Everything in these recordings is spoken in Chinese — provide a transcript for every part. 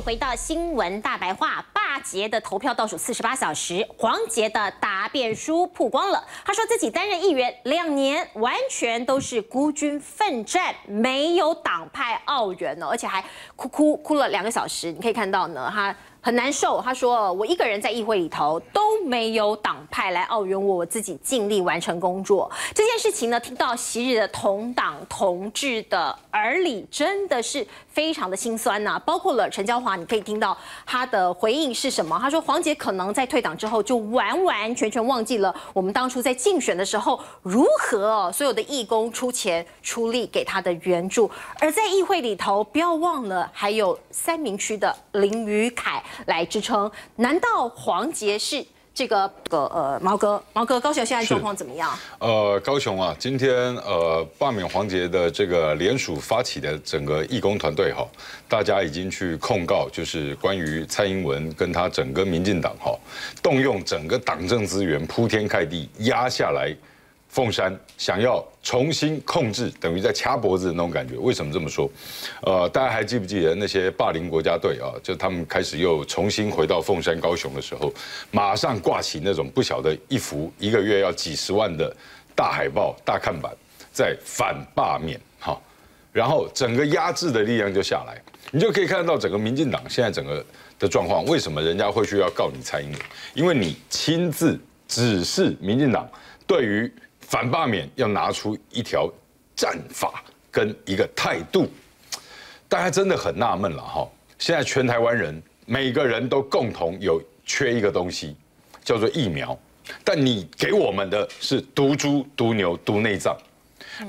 回到新闻大白话。霸杰的投票倒数四十八小时，黄杰的答辩书曝光了。他说自己担任议员两年，完全都是孤军奋战，没有党派澳援哦，而且还哭哭哭了两个小时。你可以看到呢，他。很难受，他说我一个人在议会里头都没有党派来澳援我，我自己尽力完成工作。这件事情呢，听到昔日的同党同志的耳里，真的是非常的心酸呐。包括了陈娇华，你可以听到他的回应是什么？他说黄杰可能在退党之后就完完全全忘记了我们当初在竞选的时候如何所有的义工出钱出力给他的援助，而在议会里头，不要忘了还有三明区的林宇凯。来支撑？难道黄杰是这个个呃毛哥？毛哥，高雄现在状况怎么样？呃，高雄啊，今天呃罢免黄杰的这个联署发起的整个义工团队哈，大家已经去控告，就是关于蔡英文跟他整个民进党哈，动用整个党政资源铺天盖地压下来。凤山想要重新控制，等于在掐脖子的那种感觉。为什么这么说？呃，大家还记不记得那些霸凌国家队啊？就他们开始又重新回到凤山、高雄的时候，马上挂起那种不晓得一幅一个月要几十万的大海报、大看板，在反罢免哈。然后整个压制的力量就下来，你就可以看到整个民进党现在整个的状况。为什么人家会需要告你蔡英文？因为你亲自指示民进党对于反罢免要拿出一条战法跟一个态度，大家真的很纳闷了哈。现在全台湾人每个人都共同有缺一个东西，叫做疫苗，但你给我们的是毒猪、毒牛、毒内脏，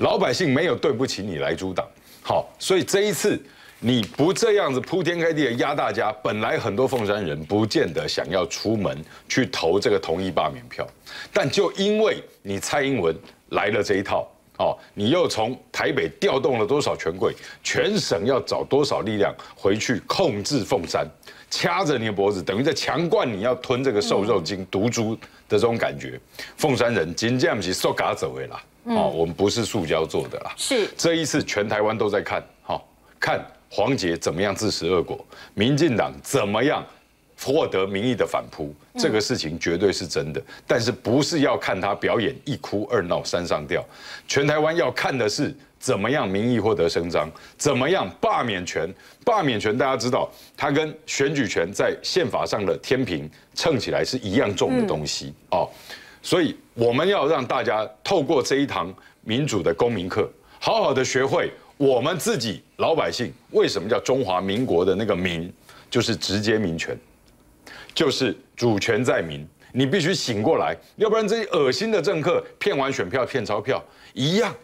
老百姓没有对不起你来阻挡。好，所以这一次。你不这样子铺天盖地的压大家，本来很多凤山人不见得想要出门去投这个同意罢免票，但就因为你蔡英文来了这一套，哦，你又从台北调动了多少权贵，全省要找多少力量回去控制凤山，掐着你的脖子，等于在强灌你要吞这个瘦肉精毒株的这种感觉。凤山人今天不是塑嘎走位啦，哦，我们不是塑胶做的啦，是这一次全台湾都在看，哈，看。黄杰怎么样自食恶果？民进党怎么样获得民意的反扑？这个事情绝对是真的，但是不是要看他表演一哭二闹三上吊？全台湾要看的是怎么样民意获得声张，怎么样罢免权？罢免权大家知道，它跟选举权在宪法上的天平称起来是一样重的东西哦。所以我们要让大家透过这一堂民主的公民课，好好的学会。我们自己老百姓为什么叫中华民国的那个民，就是直接民权，就是主权在民。你必须醒过来，要不然这些恶心的政客骗完选票骗钞票一样，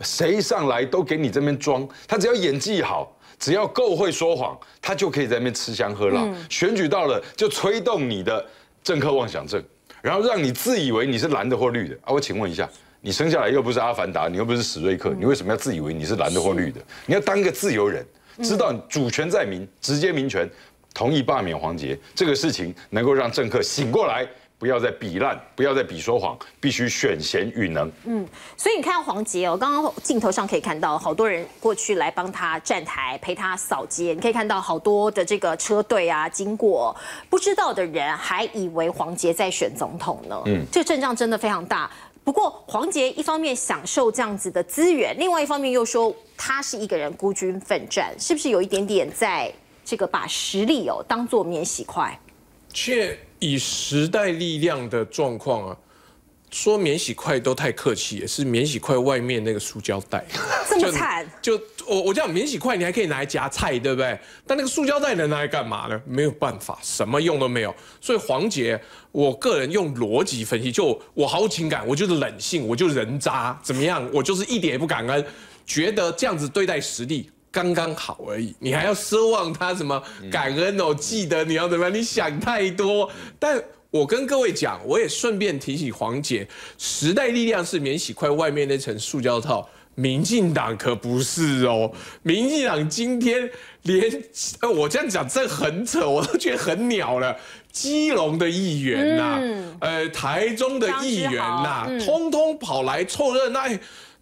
谁上来都给你这边装。他只要演技好，只要够会说谎，他就可以在那边吃香喝辣。选举到了就吹动你的政客妄想症，然后让你自以为你是蓝的或绿的啊！我请问一下。你生下来又不是阿凡达，你又不是史瑞克，你为什么要自以为你是蓝的或绿的？你要当一个自由人，知道主权在民，直接民权，同意罢免黄杰这个事情，能够让政客醒过来，不要再比烂，不要再比说谎，必须选贤与能。嗯，所以你看黄杰哦，刚刚镜头上可以看到好多人过去来帮他站台，陪他扫街，你可以看到好多的这个车队啊经过，不知道的人还以为黄杰在选总统呢。嗯，这个阵仗真的非常大。不过黄杰一方面享受这样子的资源，另外一方面又说他是一个人孤军奋战，是不是有一点点在这个把实力哦当做免洗块？却以时代力量的状况啊，说免洗筷都太客气，也是免洗筷外面那个塑胶袋，这么惨就。我我讲免洗筷，你还可以拿来夹菜，对不对？但那个塑胶袋能拿来干嘛呢？没有办法，什么用都没有。所以黄杰，我个人用逻辑分析，就我毫无情感，我就是冷性，我就人渣，怎么样？我就是一点也不感恩，觉得这样子对待实力刚刚好而已。你还要奢望他什么感恩哦？记得你要怎么样？你想太多。但我跟各位讲，我也顺便提醒黄姐，时代力量是免洗筷外面那层塑胶套。民进党可不是哦，民进党今天连呃，我这样讲这很扯，我都觉得很鸟了。基隆的议员呐，呃，台中的议员呐，通通跑来凑热闹。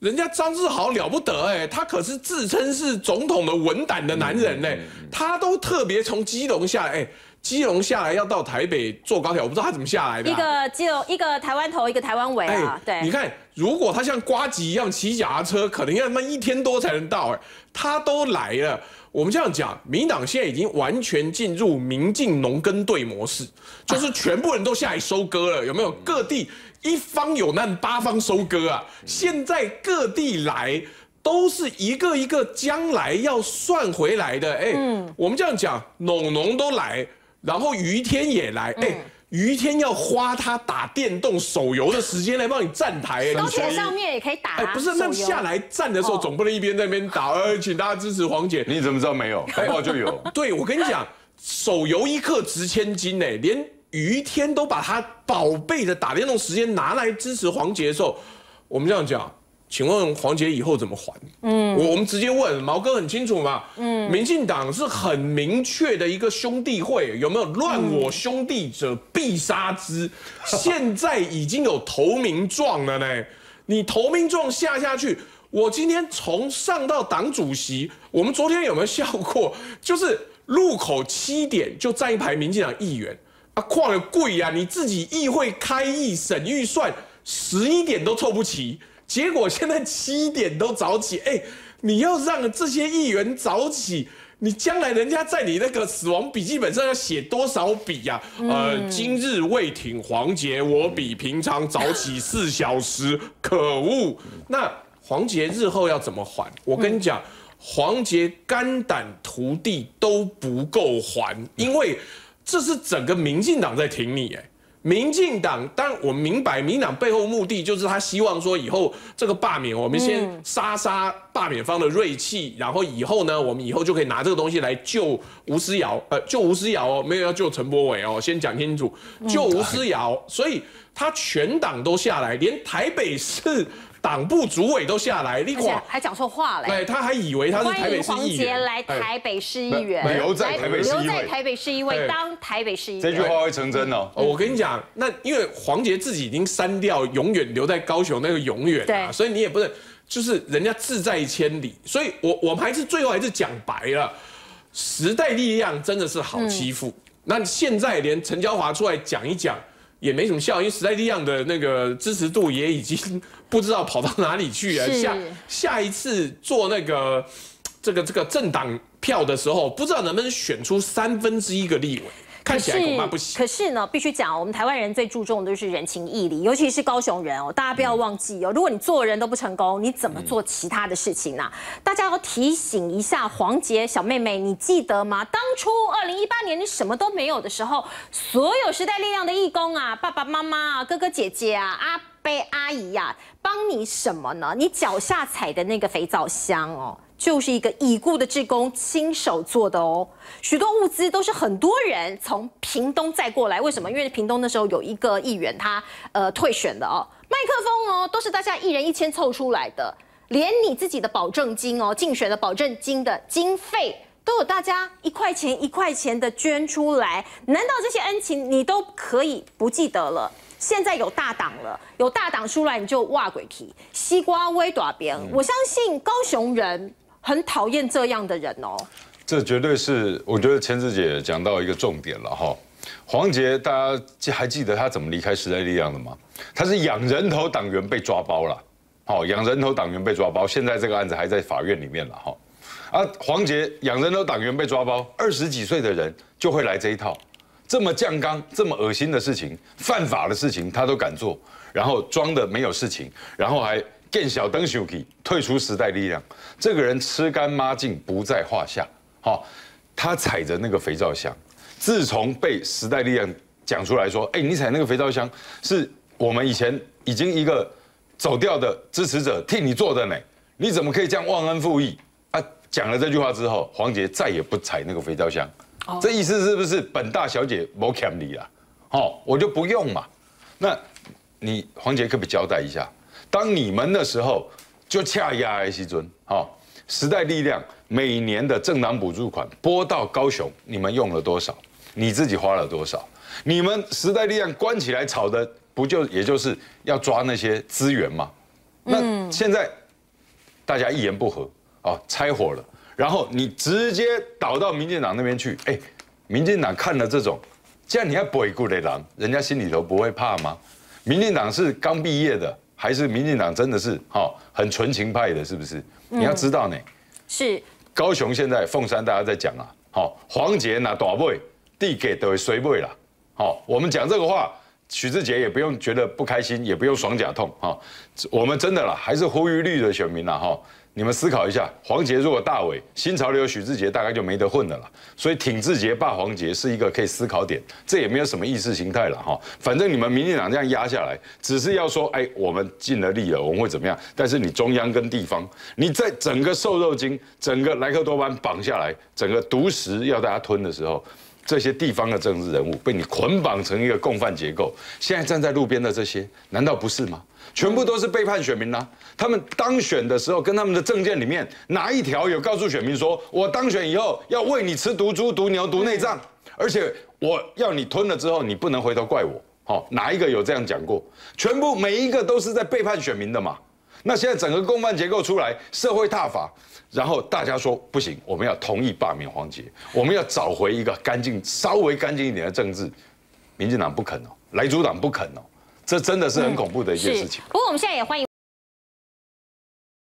人家张志豪了不得哎，他可是自称是总统的文胆的男人呢，他都特别从基隆下来，哎，基隆下来要到台北坐高铁，我不知道他怎么下来的。一个基隆，一个台湾头，一个台湾尾啊。对，你看，如果他像瓜吉一样骑脚踏车，可能要他妈一天多才能到哎，他都来了。我们这样讲，民党现在已经完全进入民进农耕队模式，就是全部人都下来收割了，有没有？各地。一方有难，八方收割啊！现在各地来都是一个一个将来要算回来的。哎，我们这样讲，农农都来，然后于天也来。哎，于天要花他打电动手游的时间来帮你站台。高铁上面也可以打。哎，不是，那下来站的时候总不能一边在那边打。呃，请大家支持黄姐。你怎么知道没有？不好就有。对，我跟你讲，手游一克值千金呢，连。于天都把他宝贝的打电动时间拿来支持黄杰的时候，我们这样讲，请问黄杰以后怎么还？嗯，我我们直接问毛哥很清楚嘛。嗯，民进党是很明确的一个兄弟会，有没有乱我兄弟者必杀之？现在已经有投名状了呢。你投名状下下去，我今天从上到党主席，我们昨天有没有笑过？就是路口七点就站一排民进党议员。啊，矿了贵呀！你自己议会开议审预算，十一点都凑不齐，结果现在七点都早起。哎，你要让这些议员早起，你将来人家在你那个死亡笔记本上要写多少笔呀？呃，今日未挺黄杰，我比平常早起四小时，可恶！那黄杰日后要怎么还？我跟你讲，黄杰肝胆涂地都不够还，因为。这是整个民进党在挺你哎，民进党，当然我明白，民党背后目的就是他希望说以后这个罢免，我们先杀杀罢免方的锐气，然后以后呢，我们以后就可以拿这个东西来救吴思瑶，呃，救吴思瑶哦，没有要救陈柏伟哦，先讲清楚，救吴思瑶，所以他全党都下来，连台北市。党部主委都下来，而且还讲错话了。对，他还以为他是台北市议员。来台北市议员，留在台北市留在台北市议会当台北市议员。这句话会成真哦。我跟你讲，那因为黄杰自己已经删掉“永远留在高雄”那个“永远”啊，所以你也不能，就是人家志在千里。所以我我们还是最后还是讲白了，时代力量真的是好欺负。那现在连陈娇华出来讲一讲。也没什么效，因为时代力量的那个支持度也已经不知道跑到哪里去了。下下一次做那个这个这个政党票的时候，不知道能不能选出三分之一个立委。看起来恐怕不行。可是呢，必须讲，我们台湾人最注重的就是人情义理，尤其是高雄人哦，大家不要忘记哦。如果你做人都不成功，你怎么做其他的事情呢？大家要提醒一下黄杰小妹妹，你记得吗？当初二零一八年你什么都没有的时候，所有时代力量的义工啊，爸爸妈妈啊，哥哥姐姐啊，阿伯阿姨呀，帮你什么呢？你脚下踩的那个肥皂箱哦。就是一个已故的志工亲手做的哦，许多物资都是很多人从屏东载过来。为什么？因为屏东那时候有一个议员他呃退选的哦，麦克风哦都是大家一人一千凑出来的，连你自己的保证金哦，竞选的保证金的经费都有大家一块钱一块钱的捐出来。难道这些恩情你都可以不记得了？现在有大党了，有大党出来你就哇鬼皮西瓜微短边。我相信高雄人。很讨厌这样的人哦，这绝对是我觉得千子姐讲到一个重点了哈。黄杰，大家记还记得他怎么离开时代力量的吗？他是养人头党员被抓包了，好，养人头党员被抓包，现在这个案子还在法院里面了哈。啊，黄杰养人头党员被抓包，二十几岁的人就会来这一套，这么降纲、这么恶心的事情、犯法的事情他都敢做，然后装的没有事情，然后还。更小登修基退出时代力量，这个人吃干抹净不在话下。好，他踩着那个肥皂箱，自从被时代力量讲出来说，哎，你踩那个肥皂箱是我们以前已经一个走掉的支持者替你做的呢，你怎么可以这样忘恩负义？啊，讲了这句话之后，黄杰再也不踩那个肥皂箱。这意思是不是本大小姐没欠你了？好，我就不用嘛。那你黄杰可不可以交代一下？当你们的时候，就恰压 I C 尊，好，时代力量每年的政党补助款拨到高雄，你们用了多少？你自己花了多少？你们时代力量关起来炒的，不就也就是要抓那些资源吗？那现在大家一言不合，哦，拆伙了，然后你直接倒到民进党那边去，哎，民进党看了这种，这样你要背骨的狼，人家心里头不会怕吗？民进党是刚毕业的，还是民进党真的是哈很纯情派的，是不是？你要知道呢，是高雄现在凤山大家在讲啊，好黄杰拿大位递给的谁位了，好，我们讲这个话，许志杰也不用觉得不开心，也不用爽甲痛哈，我们真的啦，还是呼吁绿的选民啦哈。你们思考一下，黄杰如果大伟新潮流许志杰大概就没得混的了，所以挺志杰霸黄杰是一个可以思考点，这也没有什么意识形态了哈。反正你们民进党这样压下来，只是要说，哎，我们尽了力了，我们会怎么样？但是你中央跟地方，你在整个瘦肉精、整个莱克多巴胺绑下来，整个毒食要大家吞的时候，这些地方的政治人物被你捆绑成一个共犯结构。现在站在路边的这些，难道不是吗？全部都是背叛选民啦！他们当选的时候，跟他们的政见里面哪一条有告诉选民说，我当选以后要喂你吃毒猪、毒牛、毒内脏，而且我要你吞了之后，你不能回头怪我。好，哪一个有这样讲过？全部每一个都是在背叛选民的嘛。那现在整个共犯结构出来，社会踏法，然后大家说不行，我们要同意罢免黄杰，我们要找回一个干净、稍微干净一点的政治。民进党不肯哦，来主党不肯哦。这真的是很恐怖的一件事情。不过我们现在也欢迎。